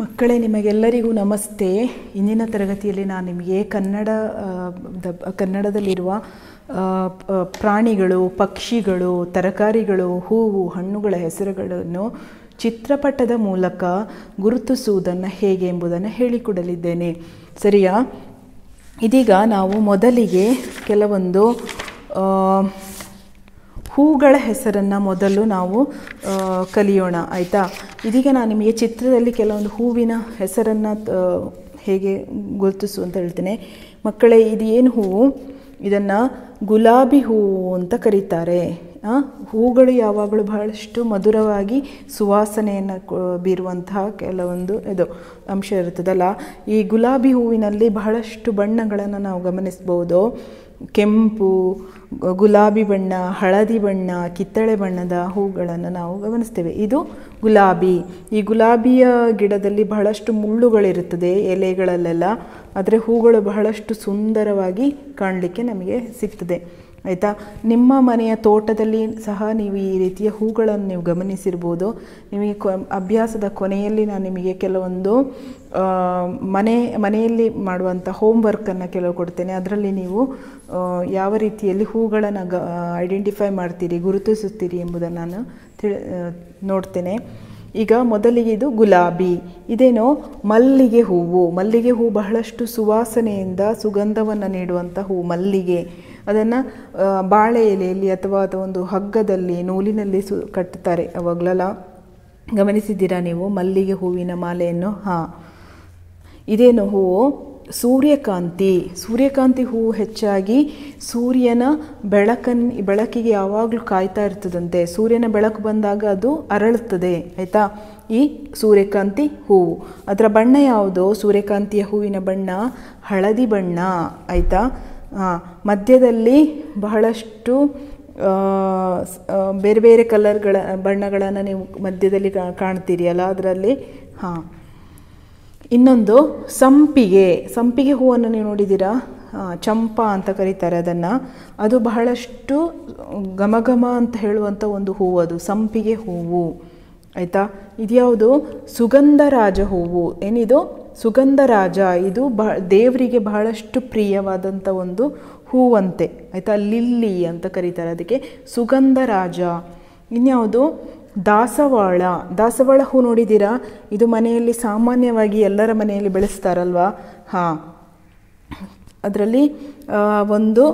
ಮಕ್ಕಳೇ, ನಿಮಗೆಲ್ಲರಿಗೂ ನಮಸ್ತೆ. ಇಂದಿನ ತರಗತಿಯಲ್ಲಿ ನಾನು ನಿಮಗೆ ಕನ್ನಡ ಕನ್ನಡದಲ್ಲಿರುವ ಪ್ರಾಣಿಗಳು, ಪಕ್ಷಿಗಳು, ತರಕಾರಿಗಳು, ಹೂವು, ಹಣ್ಣುಗಳ ಹೆಸರುಗಳನ್ನು ಚಿತ್ರಪಟದ ಮೂಲಕ ಗುರುತಿಸುವುದನ್ನು ಹೇಗೆ ಎಂಬುದನ್ನು ಹೇಳಿಕೊಡಲಿದ್ದೇನೆ. ಸರಿಯಾ? ಇದೀಗ ನಾವು ಮೊದಲಿಗೆ ಕೆಲವೊಂದು ಹೂಗಳ ಹೆಸರನ್ನು ಮೊದಲು ನಾವು ಕಲಿಯೋಣ, ಆಯಿತಾ? ಇದೀಗ ನಾನು ನಿಮಗೆ ಚಿತ್ರದಲ್ಲಿ ಕೆಲವೊಂದು ಹೂವಿನ ಹೆಸರನ್ನು ಹೇಗೆ ಗುರುತಿಸು ಅಂತ ಹೇಳ್ತೇನೆ. ಮಕ್ಕಳೇ, ಇದು ಏನು ಹೂವು ಇದನ್ನು ಗುಲಾಬಿ ಹೂವು ಅಂತ ಕರೀತಾರೆ. ಹೂಗಳು ಯಾವಾಗಲೂ ಬಹಳಷ್ಟು ಮಧುರವಾಗಿ ಸುವಾಸನೆಯನ್ನು ಬೀರುವಂತಹ ಕೆಲವೊಂದು ಇದು ಅಂಶ ಇರ್ತದಲ್ಲ ಈ ಗುಲಾಬಿ ಹೂವಿನಲ್ಲಿ ಬಹಳಷ್ಟು ಬಣ್ಣಗಳನ್ನು ನಾವು ಗಮನಿಸ್ಬೋದು. ಕೆಂಪು ಗುಲಾಬಿ ಬಣ್ಣ, ಹಳದಿ ಬಣ್ಣ, ಕಿತ್ತಳೆ ಬಣ್ಣದ ಹೂಗಳನ್ನು ನಾವು ಗಮನಿಸ್ತೇವೆ. ಇದು ಗುಲಾಬಿ. ಈ ಗುಲಾಬಿಯ ಗಿಡದಲ್ಲಿ ಬಹಳಷ್ಟು ಮುಳ್ಳುಗಳಿರುತ್ತದೆ, ಎಲೆಗಳಲ್ಲೆಲ್ಲ. ಆದರೆ ಹೂಗಳು ಬಹಳಷ್ಟು ಸುಂದರವಾಗಿ ಕಾಣಲಿಕ್ಕೆ ನಮಗೆ ಸಿಗ್ತದೆ. ಆಯಿತಾ? ನಿಮ್ಮ ಮನೆಯ ತೋಟದಲ್ಲಿ ಸಹ ನೀವು ಈ ರೀತಿಯ ಹೂಗಳನ್ನು ನೀವು ಗಮನಿಸಿರ್ಬೋದು. ನಿಮಗೆ ಕೊ, ಅಭ್ಯಾಸದ ಕೊನೆಯಲ್ಲಿ ನಾನು ನಿಮಗೆ ಕೆಲವೊಂದು ಮನೆ, ಮನೆಯಲ್ಲಿ ಮಾಡುವಂಥ ಹೋಮ್ವರ್ಕನ್ನು ಕೆಲವು ಕೊಡ್ತೇನೆ. ಅದರಲ್ಲಿ ನೀವು ಯಾವ ರೀತಿಯಲ್ಲಿ ಹೂಗಳನ್ನು ಗ ಐಡೆಂಟಿಫೈ ಮಾಡ್ತೀರಿ, ಗುರುತಿಸುತ್ತೀರಿ ಎಂಬುದನ್ನು ನಾನು ತಿಳಿ ನೋಡ್ತೇನೆ. ಈಗ ಮೊದಲಿಗೆ ಇದು ಗುಲಾಬಿ. ಇದೇನೋ ಮಲ್ಲಿಗೆ ಹೂವು. ಮಲ್ಲಿಗೆ ಹೂ ಬಹಳಷ್ಟು ಸುವಾಸನೆಯಿಂದ ಸುಗಂಧವನ್ನು ನೀಡುವಂಥ ಹೂವು ಮಲ್ಲಿಗೆ. ಅದನ್ನು ಬಾಳೆ ಎಲೆಯಲ್ಲಿ ಅಥವಾ ಅಥವಾ ಒಂದು ಹಗ್ಗದಲ್ಲಿ, ನೂಲಿನಲ್ಲಿ ಸು ಕಟ್ಟುತ್ತಾರೆ ಅವಾಗಲೆಲ್ಲ ಗಮನಿಸಿದ್ದೀರಾ ನೀವು? ಮಲ್ಲಿಗೆ ಹೂವಿನ ಮಾಲೆಯನ್ನು? ಹಾಂ. ಇದೇನು ಹೂವು ಸೂರ್ಯಕಾಂತಿ. ಸೂರ್ಯಕಾಂತಿ ಹೂವು ಹೆಚ್ಚಾಗಿ ಸೂರ್ಯನ ಬೆಳಕನ್, ಬೆಳಕಿಗೆ ಯಾವಾಗಲೂ ಕಾಯ್ತಾ ಇರ್ತದಂತೆ. ಸೂರ್ಯನ ಬೆಳಕು ಬಂದಾಗ ಅದು ಅರಳುತ್ತದೆ, ಆಯಿತಾ? ಈ ಸೂರ್ಯಕಾಂತಿ ಹೂವು ಅದರ ಬಣ್ಣ ಯಾವುದು? ಸೂರ್ಯಕಾಂತಿಯ ಹೂವಿನ ಬಣ್ಣ ಹಳದಿ ಬಣ್ಣ, ಆಯಿತಾ? ಮಧ್ಯದಲ್ಲಿ ಬಹಳಷ್ಟು ಬೇರೆ ಬೇರೆ ಕಲರ್ಗಳ, ಬಣ್ಣಗಳನ್ನು ನೀವು ಮಧ್ಯದಲ್ಲಿ ಕಾಣ್ತೀರಿ ಅಲ್ಲ, ಅದರಲ್ಲಿ? ಹಾಂ. ಇನ್ನೊಂದು, ಸಂಪಿಗೆ. ಸಂಪಿಗೆ ಹೂವನ್ನು ನೀವು ನೋಡಿದ್ದೀರಾ? ಚಂಪಾ ಅಂತ ಕರೀತಾರೆ ಅದನ್ನು. ಅದು ಬಹಳಷ್ಟು ಘಮಘಮ ಅಂತ ಹೇಳುವಂಥ ಒಂದು ಹೂವು ಅದು ಸಂಪಿಗೆ ಹೂವು. ಆಯಿತಾ? ಇದ್ಯಾವುದು? ಸುಗಂಧರಾಜ ಹೂವು ಏನಿದು? ಸುಗಂಧರಾಜ. ಇದು ಬಹ ದೇವರಿಗೆ ಬಹಳಷ್ಟು ಪ್ರಿಯವಾದಂಥ ಒಂದು ಹೂವಂತೆ. ಆಯಿತಾ? ಲಿಲ್ಲಿ ಅಂತ ಕರೀತಾರೆ ಅದಕ್ಕೆ. ಸುಗಂಧರಾಜ. ಇನ್ಯಾವುದು? ದಾಸವಾಳ. ದಾಸವಾಳ ಹೂ ನೋಡಿದ್ದೀರಾ? ಇದು ಮನೆಯಲ್ಲಿ ಸಾಮಾನ್ಯವಾಗಿ ಎಲ್ಲರ ಮನೆಯಲ್ಲಿ ಬೆಳೆಸ್ತಾರಲ್ವಾ? ಹಾಂ. ಅದರಲ್ಲಿ ಒಂದು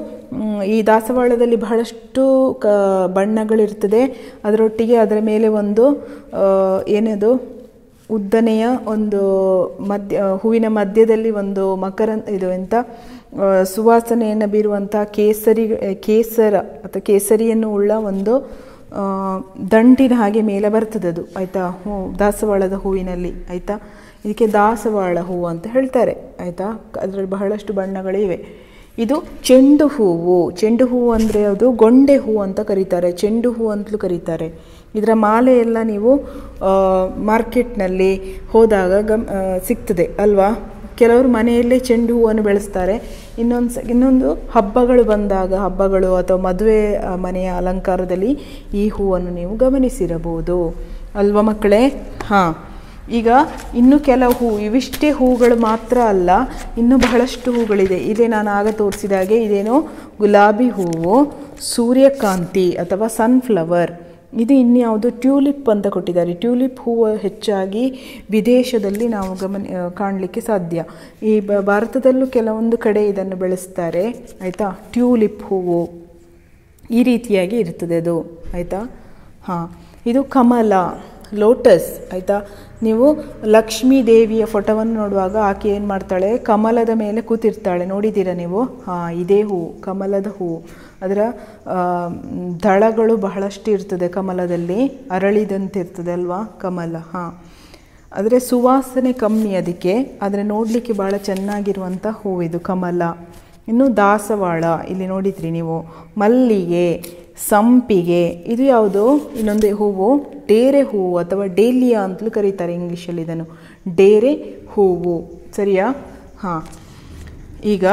ಈ ದಾಸವಾಳದಲ್ಲಿ ಬಹಳಷ್ಟು ಕ, ಬಣ್ಣಗಳಿರ್ತದೆ. ಅದರೊಟ್ಟಿಗೆ ಅದರ ಮೇಲೆ ಒಂದು ಏನದು, ಉದ್ದನೆಯ ಒಂದು ಮಧ್ಯ ಹೂವಿನ ಮಧ್ಯದಲ್ಲಿ ಒಂದು ಮಕರ, ಇದು ಎಂಥ ಸುವಾಸನೆಯನ್ನು ಬೀರುವಂಥ ಕೇಸರಿ, ಕೇಸರ ಅಥವಾ ಕೇಸರಿಯನ್ನು ಉಳ್ಳ ಒಂದು ದಂಟಿನ ಹಾಗೆ ಮೇಲೆ ಬರ್ತದೆ ಅದು ಆಯಿತಾ? ಹೂ, ದಾಸವಾಳದ ಹೂವಿನಲ್ಲಿ. ಆಯಿತಾ? ಇದಕ್ಕೆ ದಾಸವಾಳ ಹೂವು ಅಂತ ಹೇಳ್ತಾರೆ, ಆಯಿತಾ? ಅದರಲ್ಲಿ ಬಹಳಷ್ಟು ಬಣ್ಣಗಳಿವೆ ಇದು ಚೆಂಡು ಹೂವು. ಚೆಂಡು ಹೂವು ಅಂದರೆ ಅದು ಗೊಂಡೆ ಹೂವು ಅಂತ ಕರೀತಾರೆ. ಚೆಂಡು ಹೂವು ಅಂತಲೂ ಕರೀತಾರೆ. ಇದರ ಮಾಲೆ ಎಲ್ಲ ನೀವು ಮಾರ್ಕೆಟ್ನಲ್ಲಿ ಹೋದಾಗ ಗಮ್ ಸಿಗ್ತದೆ, ಅಲ್ವಾ? ಕೆಲವರು ಮನೆಯಲ್ಲೇ ಚೆಂಡು ಹೂವನ್ನು ಬೆಳೆಸ್ತಾರೆ. ಇನ್ನೊಂದು ಸ, ಇನ್ನೊಂದು ಹಬ್ಬಗಳು ಬಂದಾಗ, ಹಬ್ಬಗಳು ಅಥವಾ ಮದುವೆ ಮನೆಯ ಅಲಂಕಾರದಲ್ಲಿ ಈ ಹೂವನ್ನು ನೀವು ಗಮನಿಸಿರಬಹುದು. ಅಲ್ವಾ ಮಕ್ಕಳೇ? ಹಾಂ. ಈಗ ಇನ್ನು ಕೆಲವು ಹೂ, ಇವಿಷ್ಟೇ ಹೂಗಳು ಮಾತ್ರ ಅಲ್ಲ, ಇನ್ನು ಬಹಳಷ್ಟು ಹೂಗಳಿದೆ. ಇದೇ ನಾನು ಆಗ ತೋರಿಸಿದ ಹಾಗೆ ಇದೇನೋ ಗುಲಾಬಿ ಹೂವು, ಸೂರ್ಯಕಾಂತಿ ಅಥವಾ ಸನ್ಫ್ಲವರ್ ಇದು ಇನ್ಯಾವುದು? ಟ್ಯೂಲಿಪ್ ಅಂತ ಕೊಟ್ಟಿದ್ದಾರೆ. ಟ್ಯೂಲಿಪ್ ಹೂವು ಹೆಚ್ಚಾಗಿ ವಿದೇಶದಲ್ಲಿ ನಾವು ಗಮನ ಕಾಣಲಿಕ್ಕೆ ಸಾಧ್ಯ. ಈ ಬ- ಭಾರತದಲ್ಲೂ ಕೆಲವೊಂದು ಕಡೆ ಇದನ್ನು ಬೆಳೆಸ್ತಾರೆ. ಆಯಿತಾ? ಟ್ಯೂಲಿಪ್ ಹೂವು. ಈ ರೀತಿಯಾಗಿ ಇರ್ತದೆ ಅದು. ಆಯಿತಾ? ಹಾಂ. ಇದು ಕಮಲ. ಲೋಟಸ್, ಆಯಿತಾ? ನೀವು ಲಕ್ಷ್ಮೀ ದೇವಿಯ ಫೋಟೋವನ್ನು ನೋಡುವಾಗ ಆಕೆ ಏನು ಮಾಡ್ತಾಳೆ? ಕಮಲದ ಮೇಲೆ ಕೂತಿರ್ತಾಳೆ. ನೋಡಿದ್ದೀರಾ ನೀವು? ಹಾಂ, ಇದೇ ಹೂವು ಕಮಲದ ಹೂವು ಅದರ ದಳಗಳು ಬಹಳಷ್ಟು ಇರ್ತದೆ ಕಮಲದಲ್ಲಿ. ಅರಳಿದಂತಿರ್ತದೆ ಅಲ್ವಾ ಕಮಲ? ಹಾಂ. ಆದರೆ ಸುವಾಸನೆ ಕಮ್ಮಿ ಅದಕ್ಕೆ. ಆದರೆ ನೋಡಲಿಕ್ಕೆ ಭಾಳ ಚೆನ್ನಾಗಿರುವಂಥ ಹೂವಿದು ಕಮಲ. ಇನ್ನು ದಾಸವಾಳ, ಇಲ್ಲಿ ನೋಡಿದ್ರಿ ನೀವು. ಮಲ್ಲಿಗೆ ಸಂಪಿಗೆ. ಇದು ಯಾವುದು? ಇನ್ನೊಂದು ಹೂವು. ಡೇರೆ ಹೂವು ಅಥವಾ ಡೇಲಿಯಾ ಅಂತಲೂ ಕರೀತಾರೆ ಇಂಗ್ಲೀಷಲ್ಲಿ ಇದನ್ನು. ಡೇರೆ ಹೂವು. ಸರಿಯಾ? ಹಾಂ. ಈಗ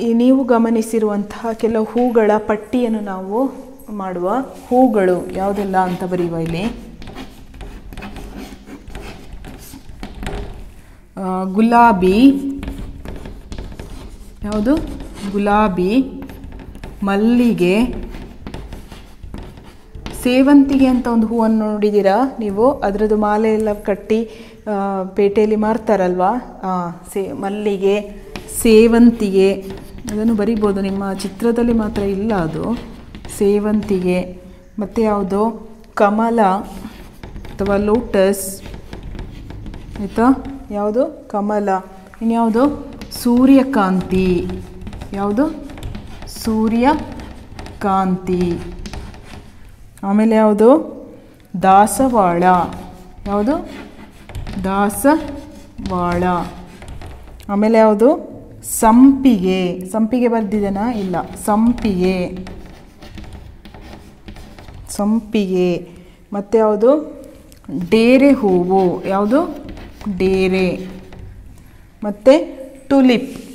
ಈ ನೀವು ಗಮನಿಸಿರುವಂತಹ ಕೆಲವು ಹೂಗಳ ಪಟ್ಟಿಯನ್ನು ನಾವು ಮಾಡುವ ಹೂಗಳು ಯಾವುದೆಲ್ಲ ಅಂತ ಬರೆಯುವ ಇಲ್ಲಿ. ಗುಲಾಬಿ. ಯಾವುದು? ಗುಲಾಬಿ. ಮಲ್ಲಿಗೆ. ಸೇವಂತಿಗೆ ಅಂತ ಒಂದು ಹೂವನ್ನು ನೋಡಿದ್ದೀರಾ ನೀವು? ಅದರದ್ದು ಮಾಲೆ ಎಲ್ಲ ಕಟ್ಟಿ ಪೇಟೆಯಲ್ಲಿ ಮಾರ್ತಾರಲ್ವಾ? ಸೇ, ಮಲ್ಲಿಗೆ, ಸೇವಂತಿಗೆ. ಅದನ್ನು ಬರಿಬೋದು. ನಿಮ್ಮ ಚಿತ್ರದಲ್ಲಿ ಮಾತ್ರ ಇಲ್ಲ ಅದು. ಸೇವಂತಿಗೆ. ಮತ್ತು ಯಾವುದು? ಕಮಲ ಅಥವಾ ಲೋಟಸ್. ಆಯಿತಾ? ಯಾವುದು? ಕಮಲ. ಇನ್ಯಾವುದು? ಸೂರ್ಯಕಾಂತಿ. ಯಾವುದು? ಸೂರ್ಯಕಾಂತಿ. ಆಮೇಲೆ ಯಾವುದು? ದಾಸವಾಳ. ಯಾವುದು? ದಾಸವಾಳ. ಆಮೇಲೆ ಯಾವುದು? ಸಂಪಿಗೆ. ಸಂಪಿಗೆ ಬರ್ದಿದೆನಾ? ಇಲ್ಲ. ಸಂಪಿಗೆ. ಸಂಪಿಗೆ. ಮತ್ತು ಯಾವುದು? ಡೇರೆ ಹೂವು. ಯಾವುದು? ಡೇರೆ. ಮತ್ತು ಟುಲಿಪ್.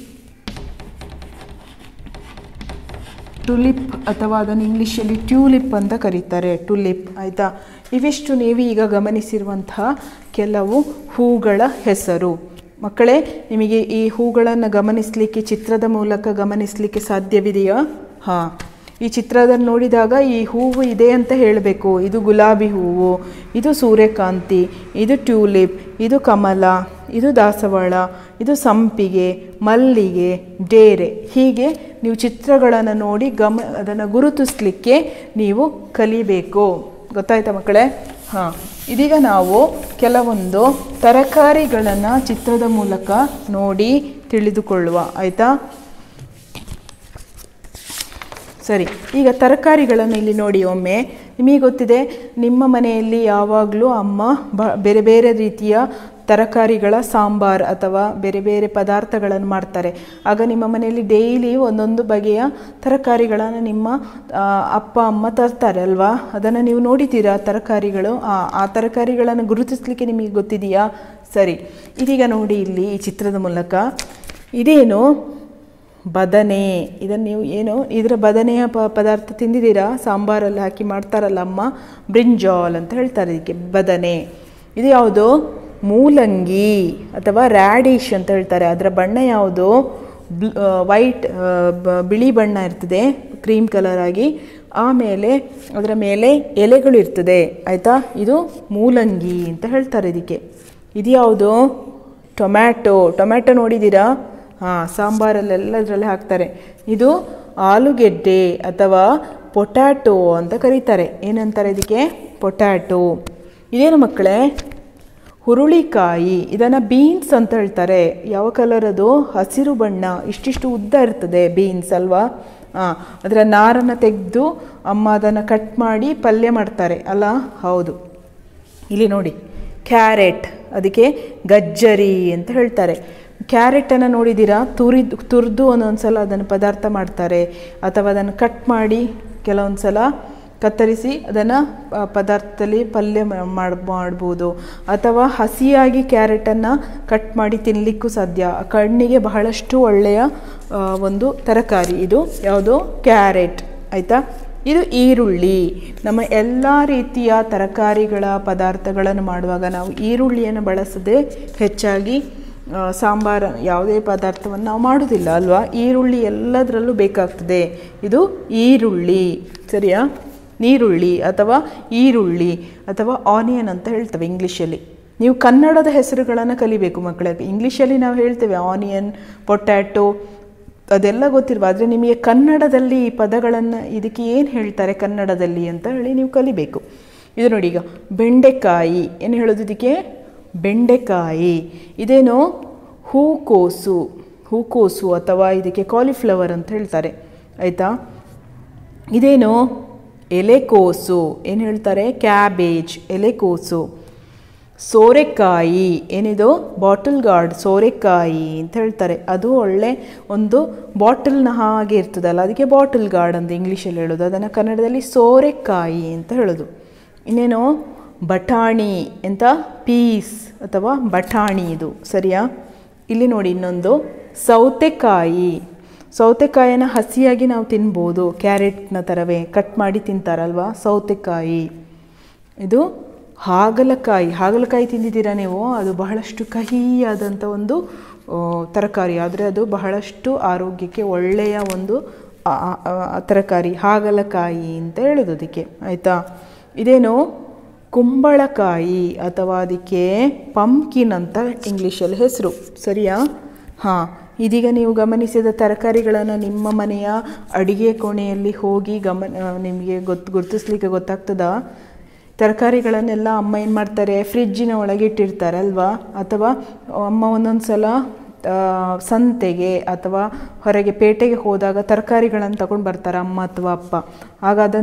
ಟುಲಿಪ್ ಅಥವಾ ಅದನ್ನು ಇಂಗ್ಲೀಷಲ್ಲಿ ಟ್ಯೂಲಿಪ್ ಅಂತ ಕರೀತಾರೆ, ಟುಲಿಪ್, ಆಯಿತಾ? ಇವಿಷ್ಟು ನೀವು ಈಗ ಗಮನಿಸಿರುವಂತಹ ಕೆಲವು ಹೂಗಳ ಹೆಸರು. ಮಕ್ಕಳೇ, ನಿಮಗೆ ಈ ಹೂಗಳನ್ನು ಗಮನಿಸಲಿಕ್ಕೆ, ಚಿತ್ರದ ಮೂಲಕ ಗಮನಿಸಲಿಕ್ಕೆ ಸಾಧ್ಯವಿದೆಯಾ? ಹಾಂ. ಈ ಚಿತ್ರದಲ್ಲಿ ನೋಡಿದಾಗ ಈ ಹೂವು ಇದೆ ಅಂತ ಹೇಳಬೇಕು. ಇದು ಗುಲಾಬಿ ಹೂವು, ಇದು ಸೂರ್ಯಕಾಂತಿ, ಇದು ಟ್ಯೂಲಿಪ್, ಇದು ಕಮಲ, ಇದು ದಾಸವಾಳ, ಇದು ಸಂಪಿಗೆ, ಮಲ್ಲಿಗೆ, ಡೇರೆ. ಹೀಗೆ ನೀವು ಚಿತ್ರಗಳನ್ನು ನೋಡಿ ಗಮ, ಅದನ್ನು ಗುರುತಿಸ್ಲಿಕ್ಕೆ ನೀವು ಕಲಿಬೇಕು. ಗೊತ್ತಾಯ್ತಾ ಮಕ್ಕಳೇ? ಹಾಂ. ಇದೀಗ ನಾವು ಕೆಲವೊಂದು ತರಕಾರಿಗಳನ್ನು ಚಿತ್ರದ ಮೂಲಕ ನೋಡಿ ತಿಳಿದುಕೊಳ್ಳುವ. ಆಯಿತಾ? ಸರಿ, ಈಗ ತರಕಾರಿಗಳನ್ನು ಇಲ್ಲಿ ನೋಡಿ ಒಮ್ಮೆ. ನಿಮಗೆ ಗೊತ್ತಿದೆ, ನಿಮ್ಮ ಮನೆಯಲ್ಲಿ ಯಾವಾಗಲೂ ಅಮ್ಮ ಬ, ಬೇರೆ ಬೇರೆ ರೀತಿಯ ತರಕಾರಿಗಳ ಸಾಂಬಾರ್ ಅಥವಾ ಬೇರೆ ಬೇರೆ ಪದಾರ್ಥಗಳನ್ನು ಮಾಡ್ತಾರೆ. ಆಗ ನಿಮ್ಮ ಮನೆಯಲ್ಲಿ ಡೈಲಿ ಒಂದೊಂದು ಬಗೆಯ ತರಕಾರಿಗಳನ್ನು ನಿಮ್ಮ ಅಪ್ಪ, ಅಮ್ಮ ತರ್ತಾರೆ ಅಲ್ವಾ? ಅದನ್ನು ನೀವು ನೋಡಿದ್ದೀರಾ ತರಕಾರಿಗಳು? ಆ ಆ ತರಕಾರಿಗಳನ್ನು ಗುರುತಿಸಲಿಕ್ಕೆ ನಿಮಗೆ ಗೊತ್ತಿದೆಯಾ? ಸರಿ, ಇದೀಗ ನೋಡಿ ಇಲ್ಲಿ ಈ ಚಿತ್ರದ ಮೂಲಕ. ಇದೇನು? ಬದನೆ. ಇದನ್ನು ನೀವು ಏನು, ಇದರ ಬದನೆಯ ಪ, ಪದಾರ್ಥ ತಿಂದಿದ್ದೀರಾ? ಸಾಂಬಾರಲ್ಲಿ ಹಾಕಿ ಮಾಡ್ತಾರಲ್ಲ ಅಮ್ಮ. ಬ್ರಿಂಜಾಲ್ ಅಂತ ಹೇಳ್ತಾರೆ ಇದಕ್ಕೆ, ಬದನೆ. ಇದು ಯಾವುದು? ಮೂಲಂಗಿ ಅಥವಾ ರ್ಯಾಡಿಶ್ ಅಂತ ಹೇಳ್ತಾರೆ. ಅದರ ಬಣ್ಣ ಯಾವುದು? ವೈಟ್ ಬಿಳಿ ಬಣ್ಣ ಇರ್ತದೆ, ಕ್ರೀಮ್ ಕಲರ್ ಆಗಿ. ಆಮೇಲೆ ಅದರ ಮೇಲೆ ಎಲೆಗಳು ಇರ್ತದೆ. ಆಯಿತಾ? ಇದು ಮೂಲಂಗಿ ಅಂತ ಹೇಳ್ತಾರೆ ಇದಕ್ಕೆ. ಇದು ಯಾವುದು? ಟೊಮ್ಯಾಟೊ. ಟೊಮ್ಯಾಟೊ ನೋಡಿದ್ದೀರಾ? ಹಾಂ, ಸಾಂಬಾರಲ್ಲೆಲ್ಲದರಲ್ಲಿ ಹಾಕ್ತಾರೆ. ಇದು ಆಲೂಗೆಡ್ಡೆ ಅಥವಾ ಪೊಟ್ಯಾಟೊ ಅಂತ ಕರೀತಾರೆ. ಏನಂತಾರೆ ಇದಕ್ಕೆ? ಪೊಟ್ಯಾಟೊ. ಇದೇನು ಮಕ್ಕಳೇ? ಹುರುಳಿಕಾಯಿ. ಇದನ್ನು ಬೀನ್ಸ್ ಅಂತ ಹೇಳ್ತಾರೆ. ಯಾವ ಕಲರ್ ಅದು? ಹಸಿರು ಬಣ್ಣ. ಇಷ್ಟಿಷ್ಟು ಉದ್ದ ಇರ್ತದೆ ಬೀನ್ಸ್ ಅಲ್ವಾ? ಹಾಂ, ಅದರ ನಾರನ್ನು ತೆಗೆದು ಅಮ್ಮ ಅದನ್ನು ಕಟ್ ಮಾಡಿ ಪಲ್ಯ ಮಾಡ್ತಾರೆ. ಅಲ್ಲ? ಹೌದು. ಇಲ್ಲಿ ನೋಡಿ. ಕ್ಯಾರೆಟ್. ಅದಕ್ಕೆ ಗಜ್ಜರಿ ಅಂತ ಹೇಳ್ತಾರೆ. ಕ್ಯಾರೆಟನ್ನು ನೋಡಿದ್ದೀರಾ? ತುರಿದು ತುರಿದು ಒಂದೊಂದು ಸಲ ಅದನ್ನು ಪದಾರ್ಥ ಮಾಡ್ತಾರೆ. ಅಥವಾ ಅದನ್ನು ಕಟ್ ಮಾಡಿ ಕೆಲವೊಂದು ಸಲ ಕತ್ತರಿಸಿ ಅದನ್ನು ಪದಾರ್ಥದಲ್ಲಿ ಪಲ್ಯ ಮಾಡಿ ಮಾಡ್, ಮಾಡ್ಬೋದು. ಅಥವಾ ಹಸಿಯಾಗಿ ಕ್ಯಾರೆಟನ್ನು ಕಟ್ ಮಾಡಿ ತಿನ್ನಲಿಕ್ಕೂ ಸಾಧ್ಯ. ಕಣ್ಣಿಗೆ ಬಹಳಷ್ಟು ಒಳ್ಳೆಯ ಒಂದು ತರಕಾರಿ. ಇದು ಯಾವುದು? ಕ್ಯಾರೆಟ್ ಆಯಿತಾ? ಇದು ಈರುಳ್ಳಿ. ನಮ್ಮ ಎಲ್ಲ ರೀತಿಯ ತರಕಾರಿಗಳ ಪದಾರ್ಥಗಳನ್ನು ಮಾಡುವಾಗ ನಾವು ಈರುಳ್ಳಿಯನ್ನು ಬಳಸದೆ ಹೆಚ್ಚಾಗಿ ಸಾಂಬಾರ ಯಾವುದೇ ಪದಾರ್ಥವನ್ನು ನಾವು ಮಾಡೋದಿಲ್ಲ, ಅಲ್ವಾ? ಈರುಳ್ಳಿ ಎಲ್ಲದರಲ್ಲೂ ಬೇಕಾಗ್ತದೆ. ಇದು ಈರುಳ್ಳಿ, ಸರಿಯಾ? ನೀರುಳ್ಳಿ ಅಥವಾ ಈರುಳ್ಳಿ ಅಥವಾ ಆನಿಯನ್ ಅಂತ ಹೇಳ್ತವೆ ಇಂಗ್ಲೀಷಲ್ಲಿ. ನೀವು ಕನ್ನಡದ ಹೆಸರುಗಳನ್ನು ಕಲಿಬೇಕು ಮಕ್ಕಳಿಗೆ ಇಂಗ್ಲೀಷಲ್ಲಿ ನಾವು ಹೇಳ್ತೇವೆ ಆನಿಯನ್, ಪೊಟ್ಯಾಟೊ, ಅದೆಲ್ಲ ಗೊತ್ತಿರುವ ಆದರೆ ನಿಮಗೆ ಕನ್ನಡದಲ್ಲಿ ಈ ಪದಗಳನ್ನು ಇದಕ್ಕೆ ಏನು ಹೇಳ್ತಾರೆ ಕನ್ನಡದಲ್ಲಿ ಅಂತ ಹೇಳಿ ನೀವು ಕಲಿಬೇಕು. ಇದು ನೋಡಿ ಈಗ, ಬೆಂಡೆಕಾಯಿ, ಏನು ಹೇಳೋದು ಇದಕ್ಕೆ? ಬೆಂಡೆಕಾಯಿ. ಇದೇನು ಹೂಕೋಸು ಹೂಕೋಸು ಅಥವಾ ಇದಕ್ಕೆ ಕಾಲಿಫ್ಲವರ್ ಅಂತ ಹೇಳ್ತಾರೆ. ಆಯಿತಾ? ಇದೇನು ಎಲೆಕೋಸು, ಏನು ಹೇಳ್ತಾರೆ? ಕ್ಯಾಬೇಜ್ ಎಲೆಕೋಸು. ಸೋರೆಕಾಯಿ, ಏನಿದು? ಬಾಟಲ್ ಗಾರ್ಡ್ ಸೋರೆಕಾಯಿ ಅಂತ ಹೇಳ್ತಾರೆ. ಅದು ಒಳ್ಳೆ ಒಂದು ಬಾಟಲ್ನ ಹಾಗೆ ಇರ್ತದಲ್ಲ, ಅದಕ್ಕೆ ಬಾಟಲ್ ಗಾರ್ಡ್ ಅಂತ ಇಂಗ್ಲೀಷಲ್ಲಿ ಹೇಳೋದು. ಅದನ್ನು ಕನ್ನಡದಲ್ಲಿ ಸೋರೆಕಾಯಿ ಅಂತ ಹೇಳೋದು. ಇನ್ನೇನು ಬಟಾಣಿ ಅಂತ ಪೀಸ್ ಅಥವಾ ಬಟಾಣಿ ಇದು. ಸರಿಯಾ? ಇಲ್ಲಿ ನೋಡಿ ಇನ್ನೊಂದು. ಸೌತೆಕಾಯಿ. ಸೌತೆಕಾಯಿನ ಹಸಿಯಾಗಿ ನಾವು ತಿನ್ಬೋದು. ಕ್ಯಾರೆಟ್ನ ಥರವೇ ಕಟ್ ಮಾಡಿ ತಿಂತಾರಲ್ವಾ? ಸೌತೆಕಾಯಿ. ಇದು ಹಾಗಲಕಾಯಿ. ಹಾಗಲಕಾಯಿ ತಿಂದಿದ್ದೀರಾ ನೀವು? ಅದು ಬಹಳಷ್ಟು ಕಹಿಯಾದಂಥ ಒಂದು ತರಕಾರಿ. ಆದರೆ ಅದು ಬಹಳಷ್ಟು ಆರೋಗ್ಯಕ್ಕೆ ಒಳ್ಳೆಯ ಒಂದು ತರಕಾರಿ. ಹಾಗಲಕಾಯಿ ಅಂತ ಹೇಳೋದು ಅದಕ್ಕೆ. ಆಯಿತಾ? ಇದೇನು? ಕುಂಬಳಕಾಯಿ ಅಥವಾ ಅದಕ್ಕೆ ಪಂಪ್ಕಿನ್ ಅಂತ ಇಂಗ್ಲೀಷಲ್ಲಿ ಹೆಸರು. ಸರಿಯಾ? ಹಾಂ, ಇದೀಗ ನೀವು ಗಮನಿಸಿದ ತರಕಾರಿಗಳನ್ನು ನಿಮ್ಮ ಮನೆಯ ಅಡುಗೆ ಕೋಣೆಯಲ್ಲಿ ಹೋಗಿ ಗಮನ, ನಿಮಗೆ ಗೊತ್ತು ಗುರುತಿಸ್ಲಿಕ್ಕೆ ಗೊತ್ತಾಗ್ತದಾ? ತರಕಾರಿಗಳನ್ನೆಲ್ಲ ಅಮ್ಮ ಏನು ಮಾಡ್ತಾರೆ? ಫ್ರಿಜ್ಜಿನ ಒಳಗೆ ಇಟ್ಟಿರ್ತಾರೆ ಅಲ್ವಾ? ಅಥವಾ ಅಮ್ಮ ಒಂದೊಂದು ಸಲ ಸಂತೆಗೆ ಅಥವಾ ಹೊರಗೆ ಪೇಟೆಗೆ ಹೋದಾಗ ತರಕಾರಿಗಳನ್ನು ತಗೊಂಡು ಬರ್ತಾರೆ ಅಮ್ಮ ಅಥವಾ ಅಪ್ಪ. ಅದನ್ನು